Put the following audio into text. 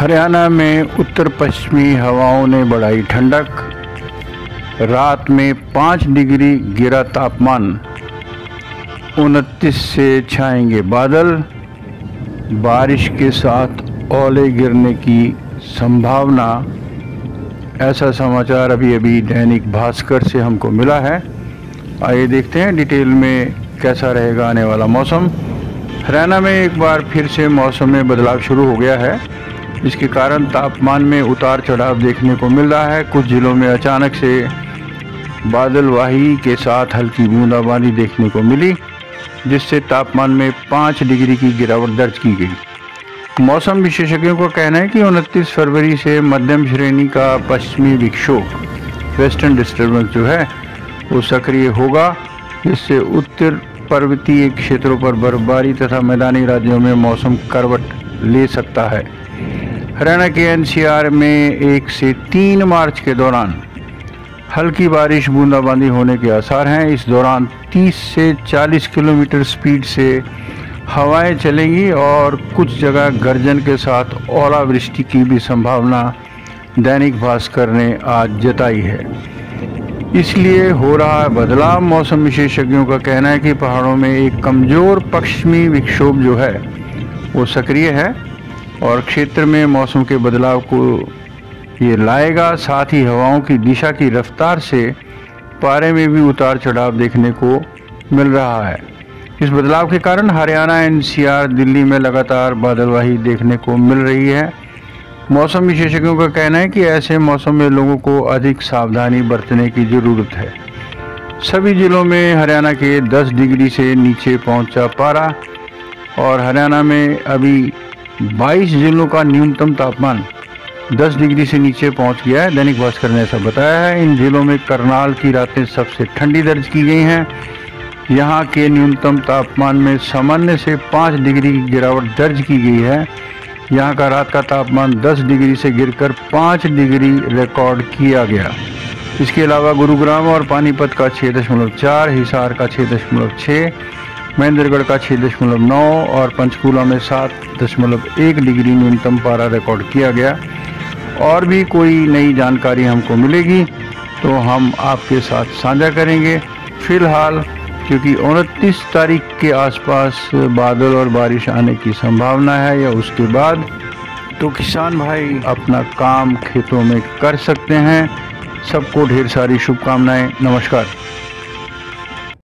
हरियाणा में उत्तर पश्चिमी हवाओं ने बढ़ाई ठंडक। रात में पाँच डिग्री गिरा तापमान। उनतीस से छाएँगे बादल। बारिश के साथ ओले गिरने की संभावना। ऐसा समाचार अभी अभी दैनिक भास्कर से हमको मिला है। आइए देखते हैं डिटेल में कैसा रहेगा आने वाला मौसम। हरियाणा में एक बार फिर से मौसम में बदलाव शुरू हो गया है। इसके कारण तापमान में उतार चढ़ाव देखने को मिल रहा है। कुछ जिलों में अचानक से बादलवाही के साथ हल्की बूंदाबांदी देखने को मिली, जिससे तापमान में पाँच डिग्री की गिरावट दर्ज की गई। मौसम विशेषज्ञों का कहना है कि उनतीस फरवरी से मध्यम श्रेणी का पश्चिमी विक्षोभ, वेस्टर्न डिस्टर्बेंस जो है, वो सक्रिय होगा, जिससे उत्तर पर्वतीय क्षेत्रों पर बर्फबारी तथा मैदानी राज्यों में मौसम करवट ले सकता है। हरियाणा के एनसीआर में एक से तीन मार्च के दौरान हल्की बारिश, बूंदाबांदी होने के आसार हैं। इस दौरान 30 से 40 किलोमीटर स्पीड से हवाएँ चलेंगी और कुछ जगह गर्जन के साथ ओलावृष्टि की भी संभावना दैनिक भास्कर ने आज जताई है। इसलिए हो रहा है बदलाव। मौसम विशेषज्ञों का कहना है कि पहाड़ों में एक कमज़ोर पश्चिमी विक्षोभ जो है, वो सक्रिय है। और क्षेत्र में मौसम के बदलाव को ये लाएगा, साथ ही हवाओं की दिशा की रफ्तार से पारे में भी उतार चढ़ाव देखने को मिल रहा है। इस बदलाव के कारण हरियाणा, एनसीआर, दिल्ली में लगातार बादलवाही देखने को मिल रही है। मौसम विशेषज्ञों का कहना है कि ऐसे मौसम में लोगों को अधिक सावधानी बरतने की ज़रूरत है। सभी जिलों में हरियाणा के 10 डिग्री से नीचे पहुँचा पारा और हरियाणा में अभी 22 जिलों का न्यूनतम तापमान 10 डिग्री से नीचे पहुँच गया है। दैनिक भास्कर ने ऐसा बताया है। इन जिलों में करनाल की रातें सबसे ठंडी दर्ज की गई हैं। यहाँ के न्यूनतम तापमान में सामान्य से 5 डिग्री की गिरावट दर्ज की गई है। यहाँ का रात का तापमान 10 डिग्री से गिरकर 5 डिग्री रिकॉर्ड किया गया। इसके अलावा गुरुग्राम और पानीपत का छः दशमलव चार, हिसार का छः दशमलव छः महेंद्रगढ़ का छः दशमलव नौ और पंचकूला में सात दशमलव एक डिग्री न्यूनतम पारा रिकॉर्ड किया गया। और भी कोई नई जानकारी हमको मिलेगी तो हम आपके साथ साझा करेंगे। फ़िलहाल क्योंकि उनतीस तारीख के आसपास बादल और बारिश आने की संभावना है या उसके बाद तो किसान भाई अपना काम खेतों में कर सकते हैं। सबको ढेर सारी शुभकामनाएँ। नमस्कार।